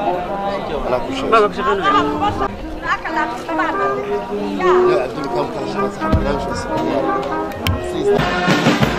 Thank you. I'm passionate.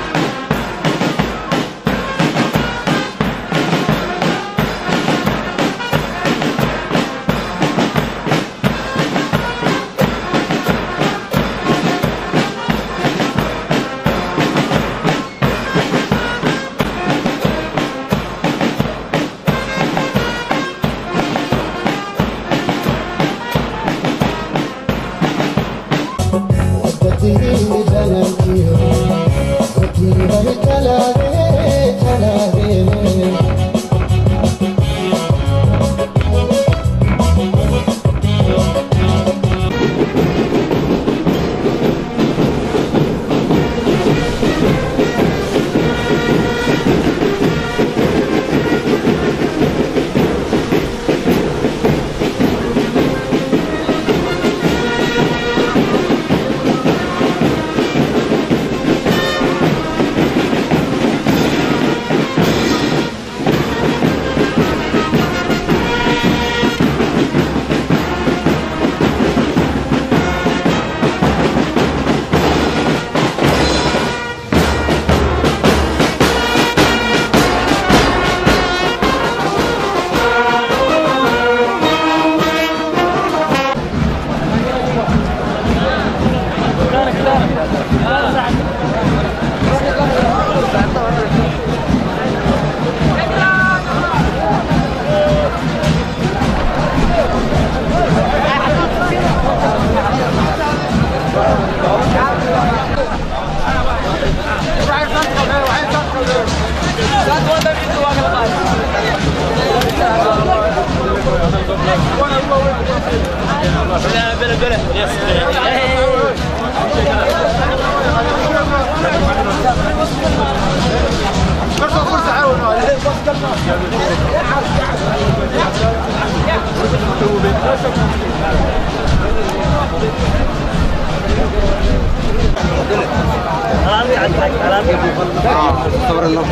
خبر الله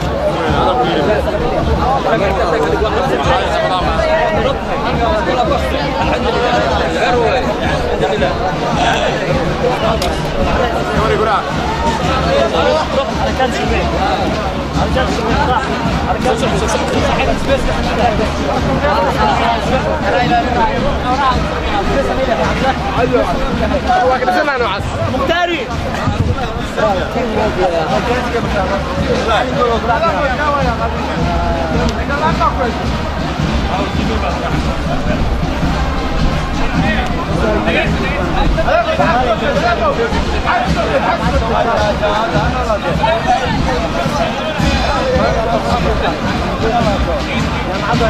Arkadaşlar, arkadaşlar, arkadaşlar, arkadaşlar, واحد سنة نعس مختاري يا معبا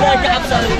Like, absolutely.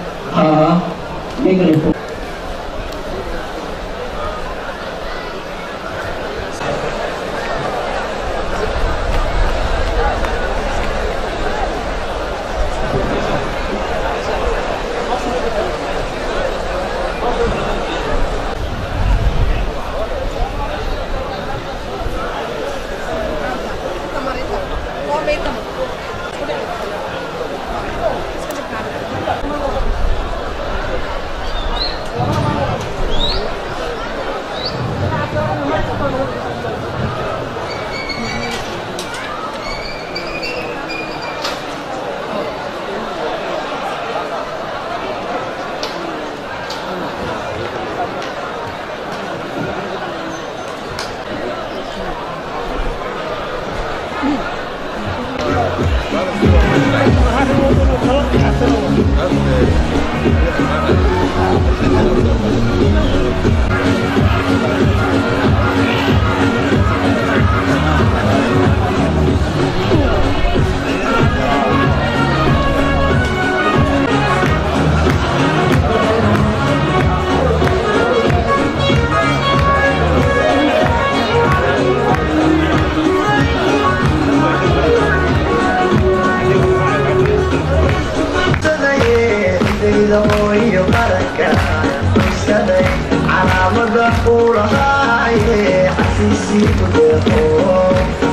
له iyo qarankaxusaday calaamada uu lahaa ayee xasiisiiku deeqo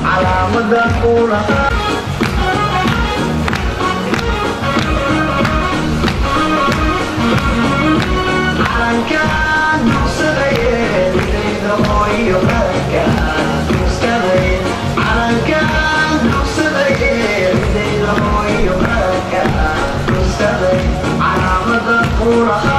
calaamada uu lahaa for a high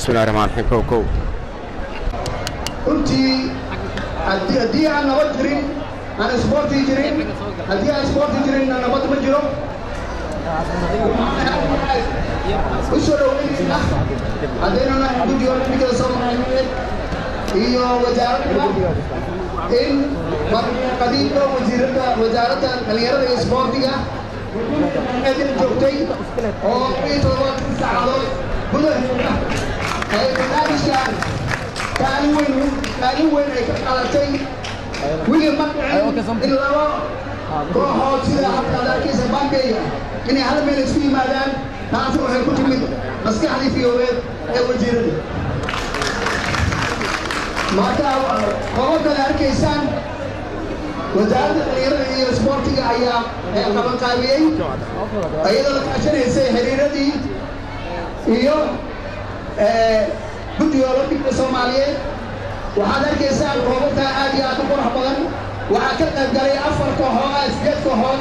bismillahi raxmaan raxiim kow kow runtii haddii aan nabad jirin aan isboortii jirin haddii aan isboortii jirin nabad ma jiro u soo dhoweynin ah haddaynan ahayn guddiga olimbikada soomaaliyeed iyo wasaaradda in qadiimka wasiiradda wasaaradda dhallinyarada iyo isboortiga edin joogtay oo oh, iyo toddobaatan saacadood gudaheeda ay barnaamijkan kaalin weyn kaalin weyn ay ka qadatay wili ma dhicin in laba kooxood sida hadda arkaysa bambeyga inay hal meel isku yimaadaan taasi waxay ku timid maskaxdii fiyoobeed ee wasiirada marka qobo kale arkaysaan wasaaradda dhalinyarada iyo isboortiga ayaa qabanqaabiyey iyadoo la kaashanaysay xiriiradii iyo guddiga olambikka soomaaliyeed waxaad arkaysaan koobabkaa aad iyo aad u qurux badan. Waxaa ka qayb galay afar kooxood ah sideed kooxood.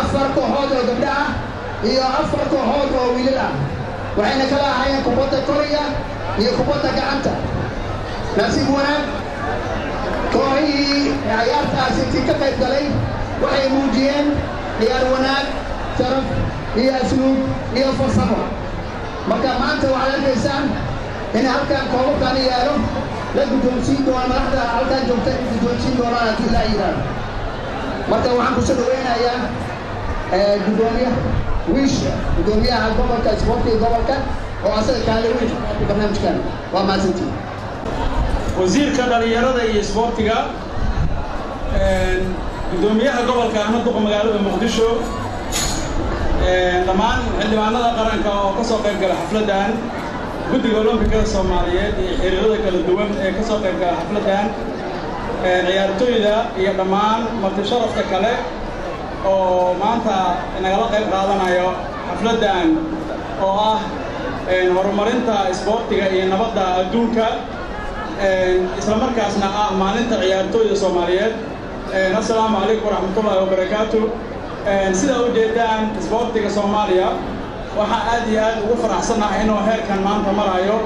Afar kooxood oo gabdho ah iyo afar kooxood oo wiilal ah. Waxayna kala ahaayeen kubadda koriga iyo kubadda gacanta. Nasiib wanaag kooxihii ciyaartaasi intii ka qayb galay waxay muujiyeen ciyaar wanaag sharaf iyo asluub iyo farsamo marka maanta waxaad arkaysaan in halkan koobabkan yaalo. La guddoonsiin doona madaxda halkan joogta in guddoonsiin doonaan haddii laa yidhaahdo marka waxaan ku soo dhaweynayaa guddoomiyaha wiisha guddoomiyaha gobolka isboortiga gobolka oo asaga kaale weyn barnaamijkan. Waa mahadsantiin wasiirka dhalinyarada iyo isboortiga guddoomiyaha gobolka ahmed duqa magaalada muqdisho dhammaan xildhibaanada qaranka oo ka soo qayb gala xafladdan guddiga olombikada soomaaliyeed iyo xiriirada kala duwan ee ka soo qayb gala xafladdan ciyaartooyda iyo dhammaan marti sharafka kale oo maanta nagala qayb qaadanayo xafladdan oo ah horumarinta isboortiga iyo nabadda adduunka isla markaasna ah maalinta ciyaartooyda soomaaliyeed. Assalaamu calaykum waraxmatullaahi wabarakaatu sidaa u jeedaan isboortiga soomaaliya waxaan aad iyo aad ugu faraxsannahay inuu heerkan maanta marayo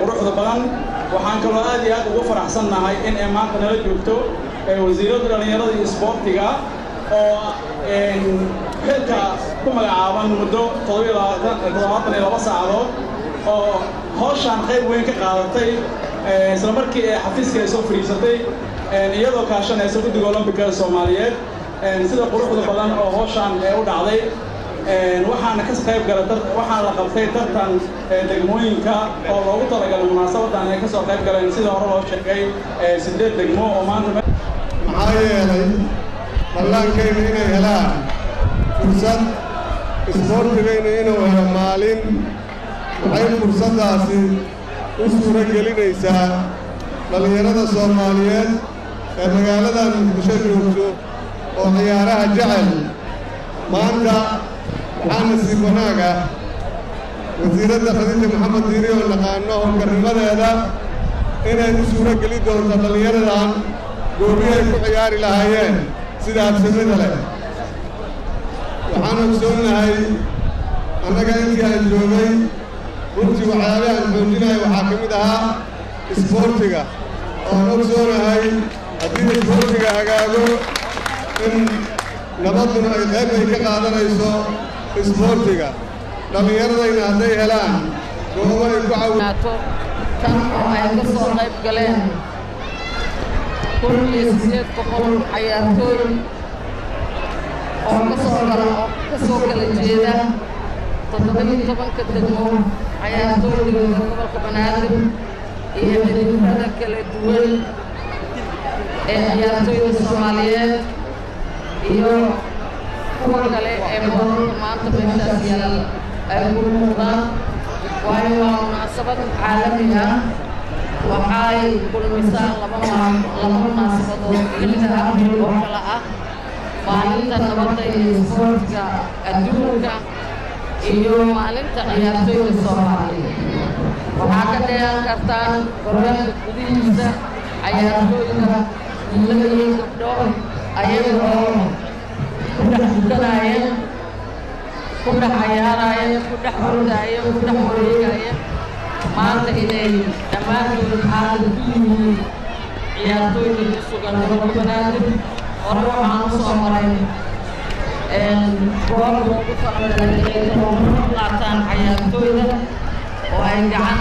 quruxda badan. Waxaan kaloo aad iyo aad ugu faraxsannahay in ay maanta nala joogto wasiiradda dhallinyarada isboortiga oo xilka ku magacaaban muddo toddobaatan iyo laba saacadood oo hawshaan qayb weyn ka qaadatay isla markii ay soo fadhiisatay iyadoo kaashanaysa guddiga olombikada soomaaliyeed sida quruxda badan oo hawshaan ee u dhacday waxaana ka qayb gala la qabtay tartan degmooyinka oo loogu talagalay munaasabadan ay ka soo qayb galeen. Sida hore loo sheegay sideed degmo oo maanta maxaa yeelay ballaankayna inay helaan fursad isboortigayna inuu helo maalin. Waxay fursaddaasi u suuro gelinaysaa dhallinyarada soomaaliyeed ee magaaladan muqdisho joogto oo ciyaaraha jecel maanta waxaa nasiib wanaag ah wasiiradda khadiija maxamed diiri oo naqaano howlkarnimadeeda inay u suuro geli doonto dhallinyaradan goobi ay ku ciyaari lahaayeen sida habsamida leh. Waxaan ogsoonnahay annaga intii aan joogay runtii waxyaabahaan xoojinaya waxaa ka mid ahaa isboortiga oan ogsoonahay haddii isboortiga hagaago in nabadduna ay qayb ay ka qaadanayso isboortiga dhallinyaradayna hadday helaan goobo ay ku cawi tan oo ay ka soo qayb galeen kun iyo sideed boqol cayaartooy oo ka soo kala oo ka soo kala jeeda toddobiyo tobanka degmo cayaartooydooda gobolka banaadir iyo xidhiirada kala duwan ee ciyaartooyda soomaaliyeed iyo kuwa kale ee boorarka maanta meeshaas yaal ay ku muuqdaan waayo waa munaasabad caalami ah waxay kulmisaan laba laba munaasabadood xilliga abril oo kale ah maalinta nabadda iyo isboortiga adduunka iyo maalinta ciyaartooyda soomaaliyeed waxaa ka dheehan kartaan barnaamijka gudihiisa cayaartooyda wiilal iyo gabdho ayagoo ku dhex tukanaya ku dhex cayaaraya ku dhex ordaya ku dhex wareegaya maanta inay dhammaantood xaalad ku yihiin ciyaartooyda ku sugan gobolka banaadir hore waxaan u soo maray goob loogu talagalay inay tababar qaataan cayaartooyda oo ay gacan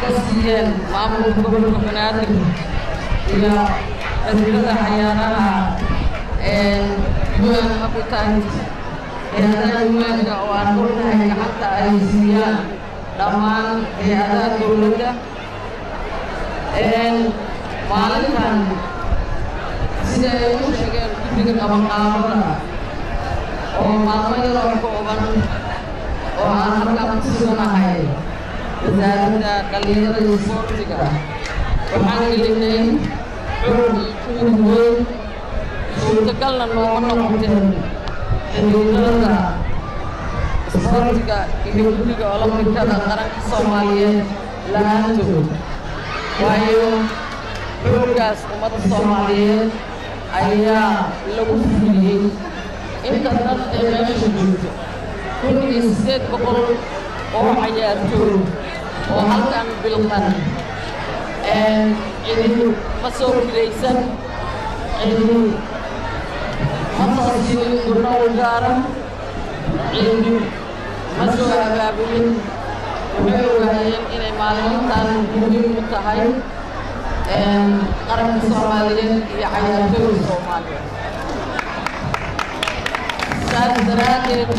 ka siiyeen maamulka gobolka banaadir iyo xiriirada cayaaraha un habitat hay'adaha un-ka oo aan ognahay gacanta ay siiyaan dhammaan hay'adaha dowladda maalintan sida ay u sheegeen guddiga qabanqaabada oo maalmo yaroo kooban oo aan halkaan ku suganahay wasaaradda dhallinyarada isboortiga waxaan gelinay xoog iyo juhud weyn suurtagalna nooma noqoteen xiriirada isboortiga iyo guddiga olombikada qaranka soomaaliyeed la'aantood waayo xooggaas ummadda soomaaliyeed ayaa lagu fuliyey inta dad ee meesha joogto kun iyo siddeed boqol oo cayaartooy oo halkan bilqan cidi ma soo kiraysan cidi siinin gurno u gaaran cidi ma soo abaabulin waxay ogaayeen inay maalintan muhiim u tahay qaranka soomaaliyeed iyo cayaartooyda soomaaliyeed saas daraaddeed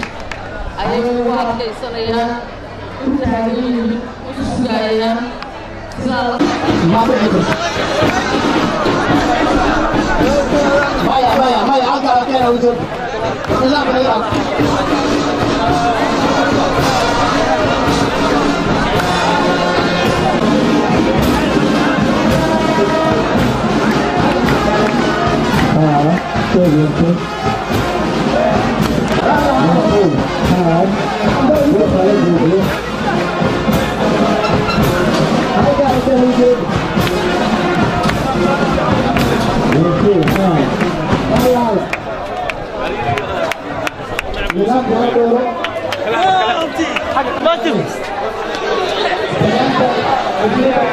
ayay ugu adkaysanayaan u taagan yihiin u sugayaan sidaa la 有钱，身上没有。这边听。来，看，看，Thank you.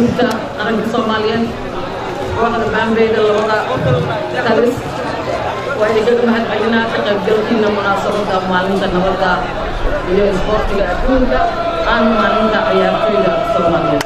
gabdhaha qaranka soomaaliyeed kooxda baambeyda labada talis waa idinkaga mahad celinaa ka qaybgalkiina munaasabada maalinta nabadda iyo isboortiga adduunka aan maalinta ciyaartoyda soomaaliyeed